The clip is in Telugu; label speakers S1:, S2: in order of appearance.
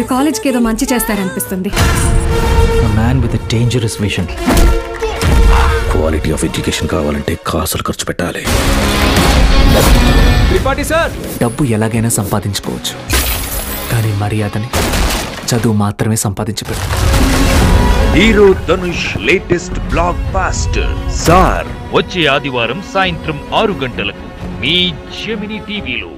S1: కాలేజ్కి ఏదో మంచి చేస్తారనిపిస్తుంది.
S2: Man with dangerous vision
S3: quality of education కావాలంటే కాసులు ఖర్చు పెట్టాలి.
S2: డబ్బు ఎలాగైనా సంపాదించుకోవచ్చు. కానీ మర్యాదని చదువు మాత్రమే సంపాదించబెట్టు
S4: hero Dhanush latest blockbuster. Sir! వచ్చే ఆదివారం సాయంత్రం ఆరు గంటలకు మీ జెమిని టీవీలో